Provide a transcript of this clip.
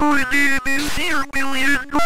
My name is Sir William